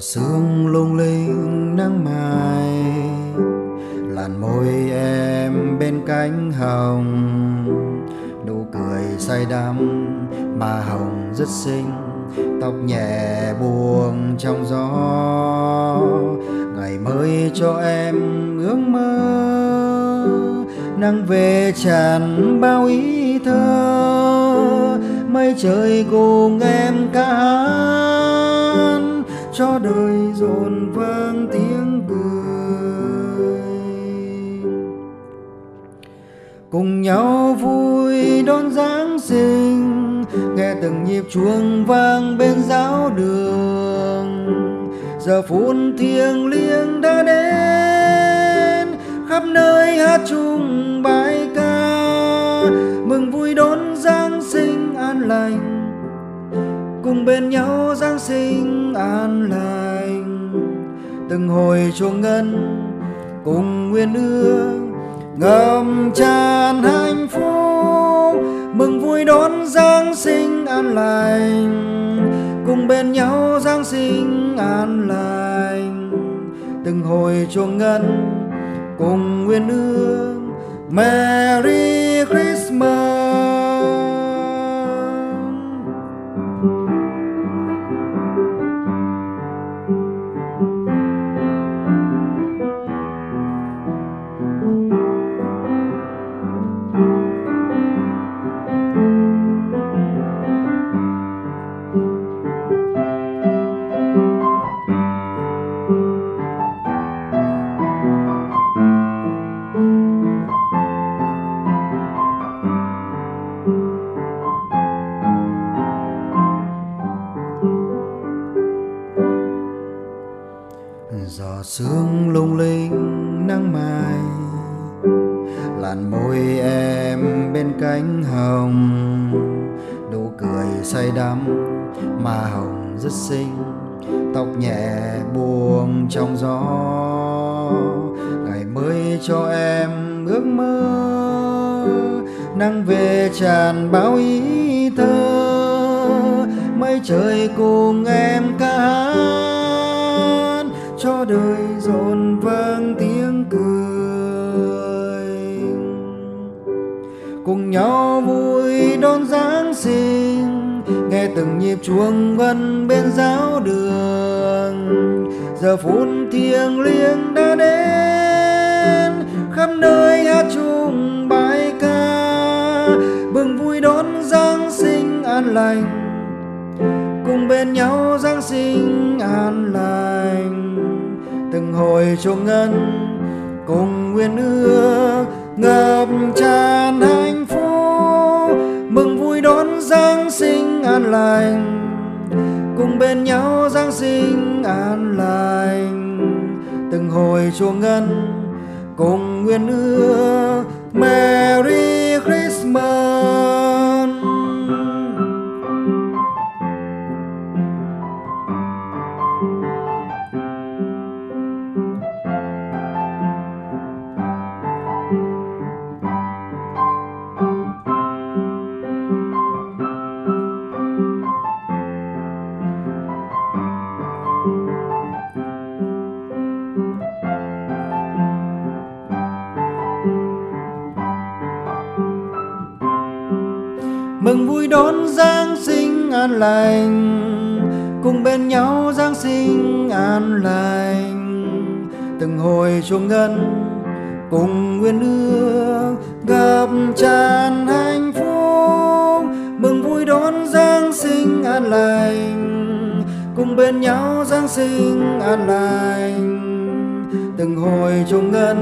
Sương lung linh nắng mai, làn môi em bên cánh hồng, nụ cười say đắm mà hồng rất xinh, tóc nhẹ buông trong gió. Ngày mới cho em ước mơ, nắng về tràn bao ý thơ, mây trời cùng em ca hát cho đời rộn vang tiếng cười. Cùng nhau vui đón giáng sinh, nghe từng nhịp chuông vang bên giáo đường. Giờ phút thiêng liêng đã đến, khắp nơi hát chung bài ca. Mừng vui đón giáng sinh an lành cùng bên nhau giáng sinh an lành. Từng hồi chuông ngân cùng nguyên ương ngầm tràn hạnh phúc. Mừng vui đón giáng sinh an lành. Cùng bên nhau giáng sinh an lành. Từng hồi chuông ngân cùng nguyên ương Merry Christmas. Gió sương lung linh nắng mai, làn môi em bên cánh hồng, nụ cười say đắm mà hồng rất xinh, tóc nhẹ buông trong gió. Ngày mới cho em ước mơ, nắng về tràn bao ý thơ, mây trời cùng em ca hát. Từng nhịp chuông vân bên giáo đường. Giờ phút thiêng liêng đã đến, khắp nơi hát chung bài ca. Bừng vui đón giáng sinh an lành, cùng bên nhau giáng sinh an lành. Từng hồi chuông ngân cùng nguyên ước ngập tràn hát lành. Cùng bên nhau giáng sinh an lành. Từng hồi chuông ngân cùng nguyên ước. Merry Christmas. Mừng vui đón giáng sinh an lành. Cùng bên nhau giáng sinh an lành. Từng hồi chuông ngân, cùng nguyên ước gặp tràn hạnh phúc. Mừng vui đón giáng sinh an lành. Cùng bên nhau giáng sinh an lành. Từng hồi chuông ngân,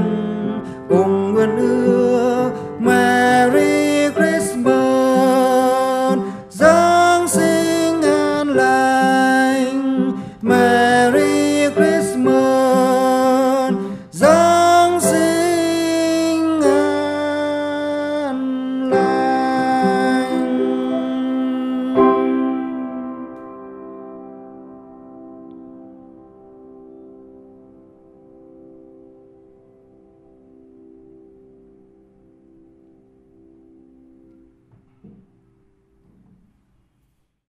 cùng nguyên ước Mary.